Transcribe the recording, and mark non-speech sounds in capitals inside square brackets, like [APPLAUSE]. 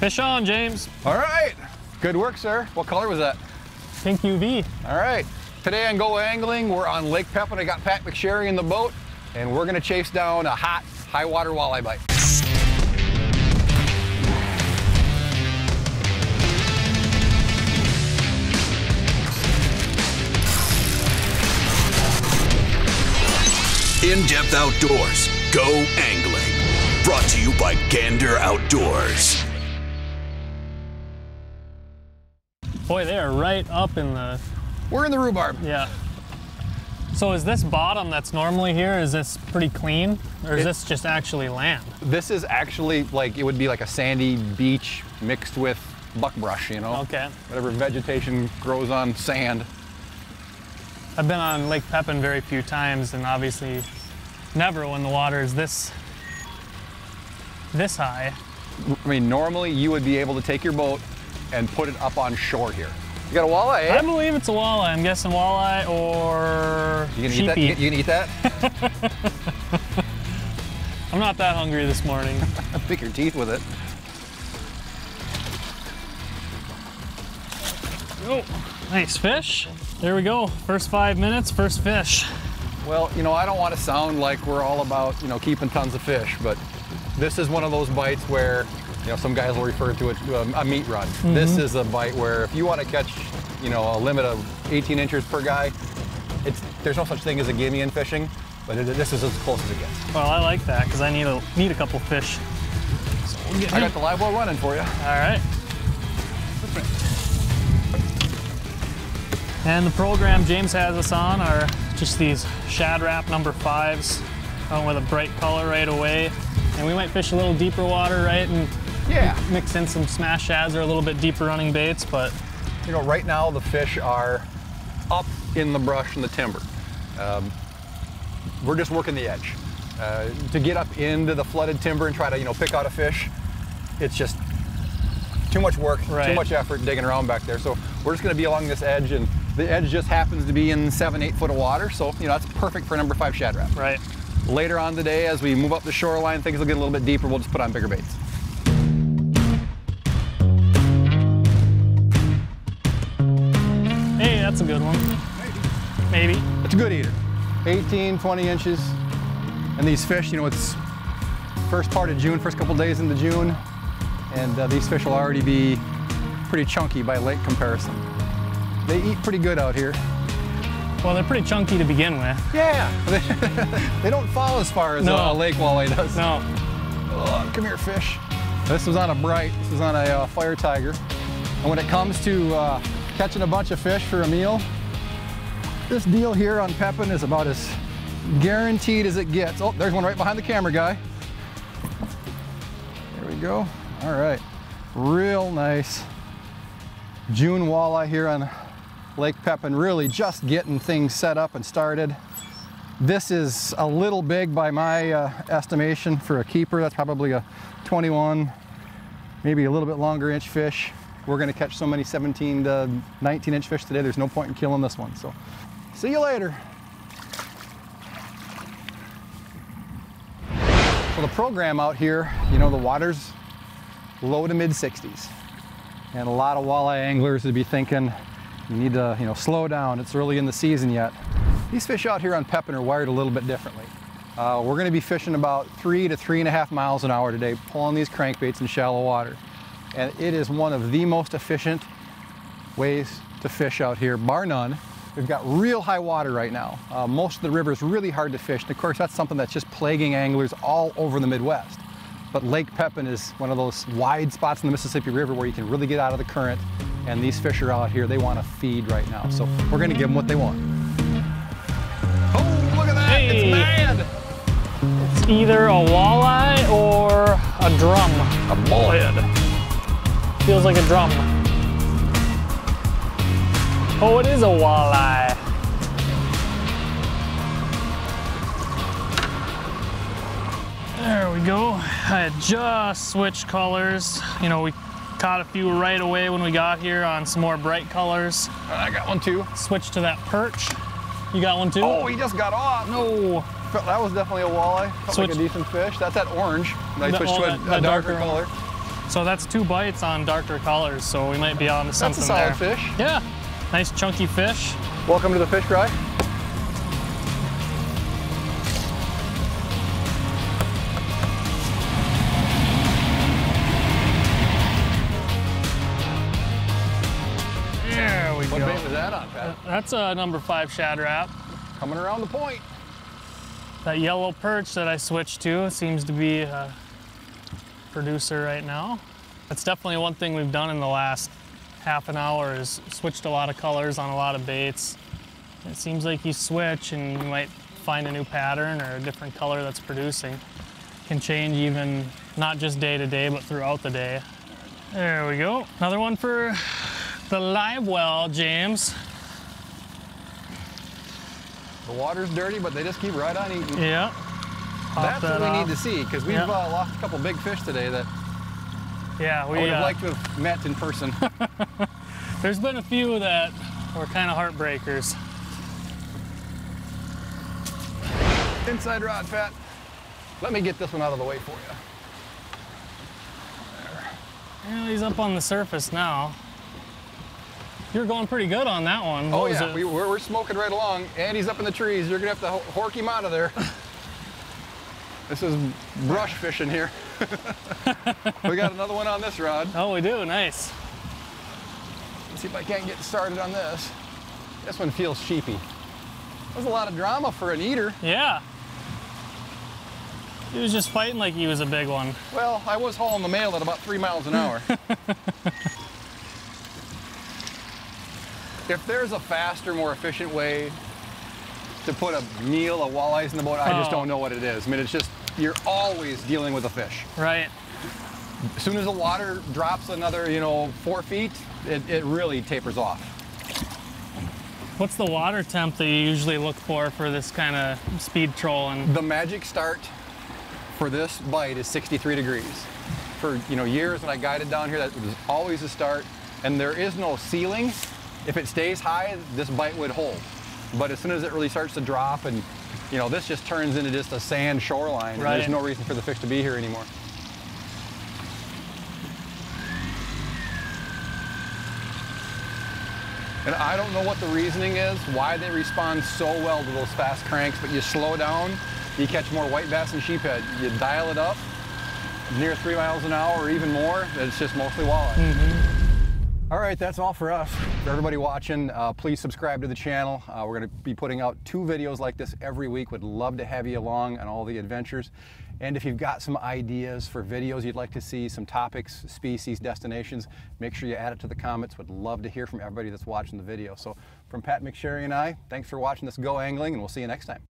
Fish on, James. All right. Good work, sir. What color was that? Pink UV. All right. Today on Go Angling, we're on Lake Pepin. I got Pat McSharry in the boat, and we're gonna chase down a hot high water walleye bite. In Depth Outdoors, Go Angling. Brought to you by Gander Outdoors. Boy, they are right up in the, We're in the rhubarb. yeah. So is this bottom that's normally here, is this pretty clean? Or is It- this just actually land? This is actually like, it would be like a sandy beach mixed with buckbrush, you know? Okay. Whatever vegetation grows on sand. I've been on Lake Pepin very few times and obviously never when the water is this, this high. I mean, normally you would be able to take your boat and put it up on shore here. You got a walleye, eh? I believe it's a walleye. I'm guessing walleye or You gonna eat that? You, gonna eat that? [LAUGHS] I'm not that hungry this morning. [LAUGHS] Pick your teeth with it. oh, nice fish. There we go. First five minutes, first fish. Well, you know, I don't want to sound like we're all about, you know, keeping tons of fish, but this is one of those bites where, you know, some guys will refer to it to a, a meat run. Mm-hmm. This is a bite where if you want to catch, you know, a limit of 18 inches per guy, it's there's no such thing as a gimme in fishing, but it, this is as close as it gets. Well, I like that because I need a need a couple fish. So we'll get I got the live well running for you. All right. And the program James has us on are just these Shad Rap number fives, going with a bright color right away. And we might fish a little deeper water, right? And Yeah. mix in some smash shads or a little bit deeper running baits, but You know, right now the fish are up in the brush and the timber. Um, we're just working the edge. Uh, to get up into the flooded timber and try to, you know, pick out a fish, it's just too much work, too much effort digging around back there. So we're just going to be along this edge, and the edge just happens to be in seven, eight foot of water. So you know, that's perfect for number five shad rap. right. Later on today, as we move up the shoreline, things will get a little bit deeper. We'll just put on bigger baits. That's a good one. Maybe. It's a good eater. 18, 20 inches. And these fish, you know, it's first part of June, first couple days into June. And uh, these fish will already be pretty chunky by lake comparison. They eat pretty good out here. Well, they're pretty chunky to begin with. Yeah. [LAUGHS] they don't fall as far as No. a, a lake walleye does. No. Oh, come here, fish. This was on a bright, this was on a uh, fire tiger. And when it comes to uh, catching a bunch of fish for a meal, this deal here on Pepin is about as guaranteed as it gets. Oh, there's one right behind the camera guy. There we go. All right. Real nice June walleye here on Lake Pepin, really just getting things set up and started. This is a little big by my uh, estimation for a keeper. That's probably a 21, maybe a little bit longer inch fish. We're gonna catch so many 17 to 19 inch fish today, there's no point in killing this one. So see you later. So the program out here, you know, the water's low to mid 60s. And a lot of walleye anglers would be thinking, you need to, you know, slow down. It's early in the season yet. These fish out here on Pepin are wired a little bit differently. Uh, we're going to be fishing about three to three and a half miles an hour today, pulling these crankbaits in shallow water. And it is one of the most efficient ways to fish out here, bar none. We've got real high water right now. Uh, most of the river is really hard to fish. And of course, that's something that's just plaguing anglers all over the Midwest. But Lake Pepin is one of those wide spots in the Mississippi River where you can really get out of the current. And these fish are out here, they want to feed right now. So we're going to give them what they want. Oh, look at that! Hey. It's mad! It's either a walleye or a drum. A bullet. Feels like a drum. Oh, it is a walleye. There we go. I had just switched colors. You know, we caught a few right away when we got here on some more bright colors. I got one too. Switched to that perch. You got one too? Oh, he just got off. no. That was definitely a walleye. Felt like a decent fish. That's that orange. I switched oh, to a, that- a darker, darker color. So that's two bites on darker colors, so we might be on to That's something a solid there. fish. Yeah, nice chunky fish. Welcome to the fish fry. There we What go. What bait was that on, Pat? Uh, that's a number five shad rap. Coming around the point. That yellow perch that I switched to seems to be a producer right now. That's definitely one thing we've done in the last half an hour is switched a lot of colors on a lot of baits. It seems like you switch and you might find a new pattern or a different color that's producing. Can change even not just day to day, but throughout the day. There we go. Another one for the live well, James. The water's dirty, but they just keep right on eating. Yeah. That's that what we need to see because we've Yeah. uh, lost a couple big fish today that Yeah, we I would have uh, liked to have met in person. [LAUGHS] There's been a few that were kind of heartbreakers. Inside rod, Pat. Let me get this one out of the way for you. Yeah, he's up on the surface now. You're going pretty good on that one. What Oh yeah, we, we're, we're smoking right along, and he's up in the trees. You're gonna have to ho- hork him out of there. [LAUGHS] this is brush fishing here. [LAUGHS] we got another one on this rod. oh, we do. Nice. Let's see if I can't get started on this. This one feels sheepy. There's a lot of drama for an eater. Yeah. He was just fighting like he was a big one. Well, I was hauling the mail at about three miles an hour. [LAUGHS] if there's a faster, more efficient way to put a meal of walleyes in the boat, I just Oh. don't know what it is. I mean, it's just, you're always dealing with a fish. Right. As soon as the water drops another, you know, four feet, it, it really tapers off. What's the water temp that you usually look for for this kind of speed trolling? The magic start for this bite is 63 degrees. For you know years when I guided down here, that was always the start. And there is no ceiling. If it stays high, this bite would hold. But as soon as it really starts to drop, and you know this just turns into just a sand shoreline, and there's no reason for the fish to be here anymore. And I don't know what the reasoning is, why they respond so well to those fast cranks, but you slow down, you catch more white bass and sheephead. You dial it up near three miles an hour or even more, it's just mostly walleye. Mm-hmm. All right, that's all for us. For everybody watching, uh, please subscribe to the channel. Uh, we're going to be putting out two videos like this every week. Would love to have you along on all the adventures. And if you've got some ideas for videos you'd like to see, some topics, species, destinations, make sure you add it to the comments. Would love to hear from everybody that's watching the video. So from Pat McSharry and I, thanks for watching this Go Angling, and we'll see you next time.